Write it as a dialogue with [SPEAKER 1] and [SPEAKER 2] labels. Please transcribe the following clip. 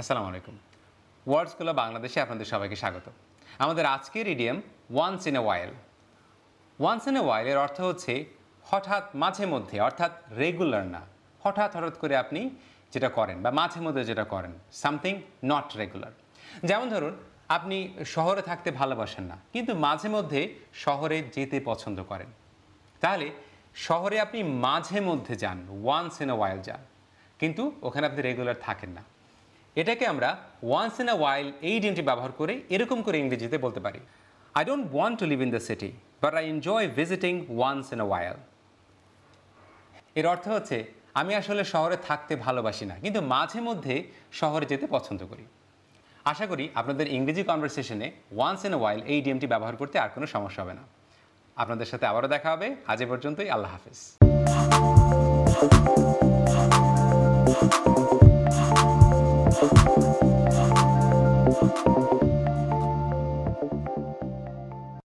[SPEAKER 1] আসসালামু আলাইকুম। Word school বাংলাদেশে আপনাদের সবাইকে স্বাগত। আমাদের আজকের idiom once in a while once in a ওয়াইলের অর্থ হচ্ছে হঠাৎ, মাঝে মধ্যে, অর্থাৎ রেগুলার না। হঠাৎ হঠাৎ করে আপনি যেটা করেন বা মাঝে মধ্যে যেটা করেন সামথিং নট রেগুলার যেমন ধরুন, আপনি শহরে থাকতে ভালোবাসেন না, কিন্তু মাঝে মধ্যে শহরে যেতে পছন্দ করেন। তাহলে শহরে আপনি মাঝে মধ্যে যান ওয়ান্স ইন আ ওয়াইল যান। কিন্তু ওখানে আপনি রেগুলার থাকেন না। এটাকে আমরা ওয়ান্স ইন আ ওয়াইল এই দিনটি ব্যবহার করে এরকম করে ইংরেজিতে বলতে পারি। I don't want to live in the city but I enjoy visiting once in a while এর অর্থ হচ্ছে, আমি আসলে শহরে থাকতে ভালোবাসি না, কিন্তু মাঝে মধ্যে শহরে যেতে পছন্দ করি। আশা করি আপনাদের ইংরেজি কনভারসেশনে ওয়ান্স ইন আ ওয়াইল এই ডিএমটি ব্যবহার করতে আর কোনো সমস্যা হবে না। আপনাদের সাথে আবারও দেখা হবে। আজ এ পর্যন্তই, আল্লাহ হাফিজ।